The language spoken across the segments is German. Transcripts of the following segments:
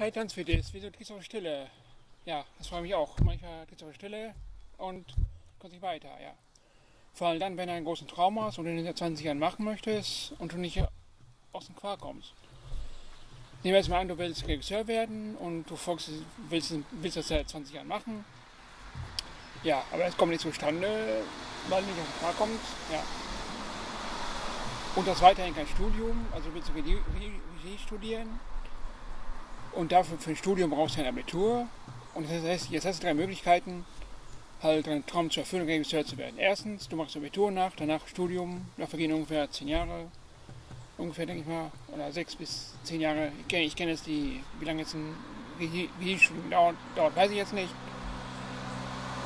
Hi Tanzvideos, wieso drehst du auf Stille? Ja, das freut mich auch. Manchmal drehst du auf Stille und kommst nicht weiter, ja. Vor allem dann, wenn du einen großen Traum hast und in den 20 Jahren machen möchtest und du nicht aus dem Quark kommst. Nehmen wir jetzt mal an, du willst Regisseur werden und du folgst, willst, willst das seit 20 Jahren machen. Ja, aber es kommt nicht zustande, weil du nicht aus dem Quark kommst. Ja. Und das weiterhin kein Studium, also willst du Regie studieren und dafür für ein Studium brauchst du ein Abitur. Und das heißt, jetzt hast du drei Möglichkeiten, halt deinen Traum zu erfüllen, Regisseur zu werden. Erstens, du machst Abitur nach, danach Studium, da vergehen ungefähr zehn Jahre, ungefähr denke ich mal, oder sechs bis zehn Jahre. Ich kenne, ich jetzt die, wie lange jetzt ein Regiestudium dauert, dauert, weiß ich jetzt nicht.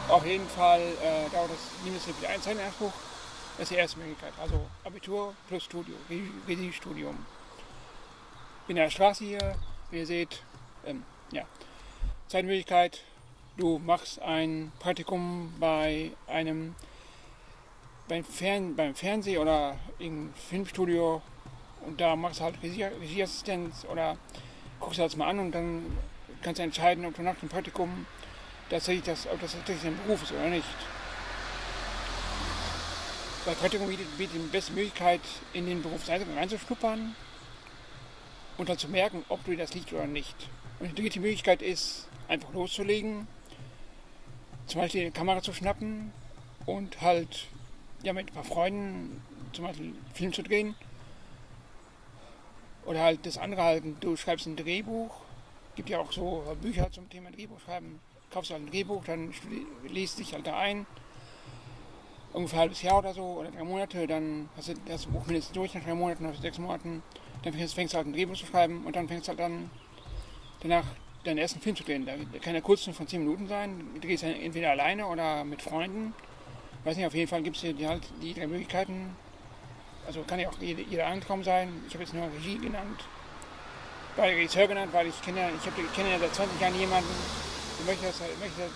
Auf jeden Fall äh, dauert das mindestens für die Zeit. Das ist die erste Möglichkeit. Also Abitur plus Studium, Regiestudium. In der Straße hier, wie ihr seht, ähm, ja. Zweite Möglichkeit, du machst ein Praktikum bei einem beim, Fern, beim Fernseh oder im Filmstudio und da machst du halt Regie, Regieassistenz oder guckst du das mal an und dann kannst du entscheiden, ob du nach dem Praktikum tatsächlich das, ob das tatsächlich dein Beruf ist oder nicht. Bei Praktikum bietet, bietet die beste Möglichkeit, in den Beruf reinzuschnuppern und dann zu merken, ob dir das liegt oder nicht. Und die Möglichkeit ist, einfach loszulegen, zum Beispiel eine Kamera zu schnappen und halt ja, mit ein paar Freunden zum Beispiel Film zu drehen. Oder halt das andere halt, du schreibst ein Drehbuch, gibt ja auch so Bücher zum Thema Drehbuch schreiben, kaufst halt ein Drehbuch, dann liest dich halt da ein, ungefähr ein halbes Jahr oder so, oder drei Monate, dann hast du das Buch mindestens durch nach drei Monaten oder sechs Monaten, dann fängst, du halt ein Drehbuch zu schreiben und dann fängst du halt an, danach deinen ersten Film zu drehen. Der kann ja kurz von 10 Minuten sein. Du drehst ihn entweder alleine oder mit Freunden. Ich weiß nicht, auf jeden Fall gibt es hier die, halt die drei Möglichkeiten. Also kann ja auch jeder, jeder Antraum sein. Ich habe jetzt nur Regie genannt. Weil Regisseur genannt, weil ich kenne ich, hab, kenne ja seit 20 Jahren jemanden, der möchte das, möchte,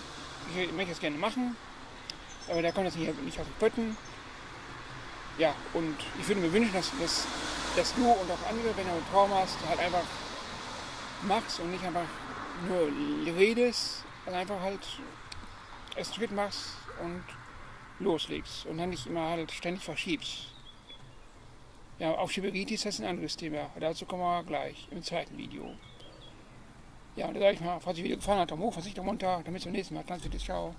ich möchte das gerne machen. Aber der kommt jetzt nicht, nicht aus den Pötten. Ja, und ich würde mir wünschen, dass, dass, dass du und auch andere, wenn du einen Traum hast, halt einfach machst und nicht einfach nur redest, sondern einfach halt erst Schritt machst und loslegst und dann nicht immer halt ständig verschiebst. Ja, Aufschieberitis ist ein anderes Thema. Dazu kommen wir gleich im zweiten Video. Ja, und da sage ich mal, falls euch das Video gefallen hat, Daumen hoch, Versicht am Montag, damit zum nächsten Mal. Danke, ciao.